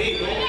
big, man.